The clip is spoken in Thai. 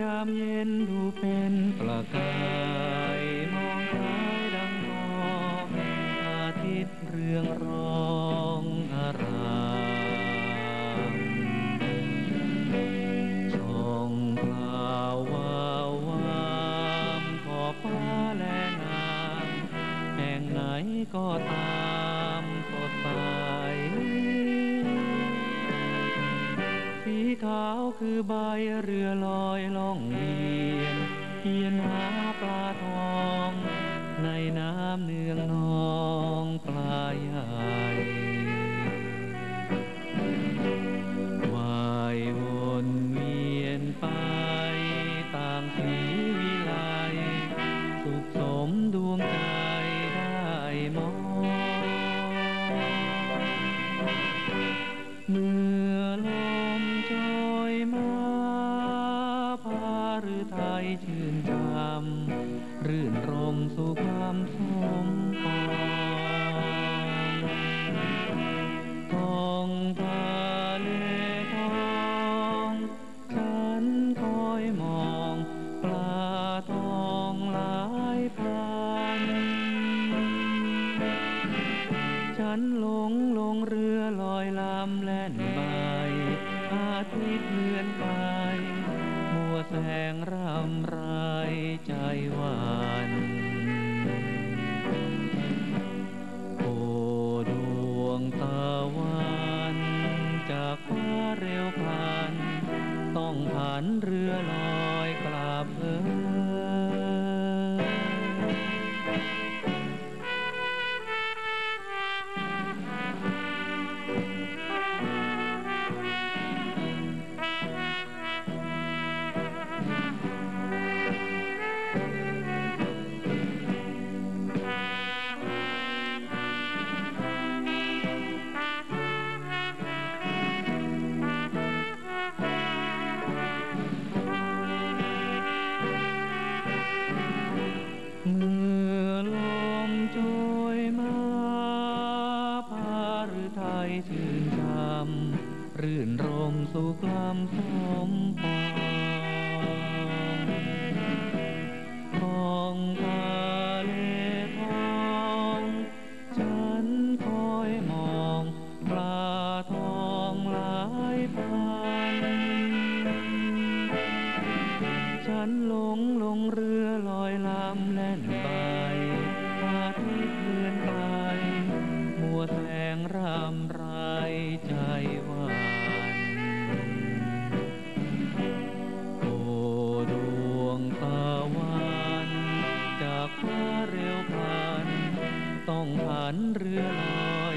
ยามเย็นดูเป็นประกายมองคล้ายดังทองอาทิตย์เรืองรองอารามช่องพลาววาวามขอฟ้าแลงามแห่งไหนก็ตาม ขาวคือใบเรือลอยล่องเวียนเพียนหาปลาทอง ในน้ำเนืองนองปลาใหญ่ว่ายวนเวียนไปต่างสีวิไลสุขสมดวงใจได้มองเมื่อ ชื่นชมรื่นรมสู่ความสมปองท้องทะเลทองฉันคอยมองปลาทองหลายพันฉันหลงลงเรือลอยลำแล่นไปอาทิตย์เลือนไป งรำไรใจหวานโอ้ดวงตะวันจากฟ้าเร็วพันต้องผ่านเรือลอยกลับเอ่ย ชื่นชมรื่นรมสุขลำสมปองทองทะเลทองฉันคอยมองปลาทองหลายพัน ฉันหลงลงเรือลอากพาเร็วผ่าน ต้องผ่านเรือลอย